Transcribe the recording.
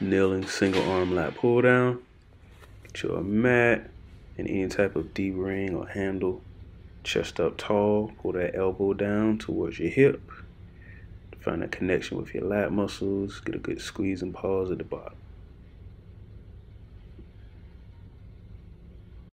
kneeling single arm lat pull down. Get your mat and any type of D ring or handle. Chest up tall, pull that elbow down towards your hip. Find a connection with your lat muscles. Get a good squeeze and pause at the bottom.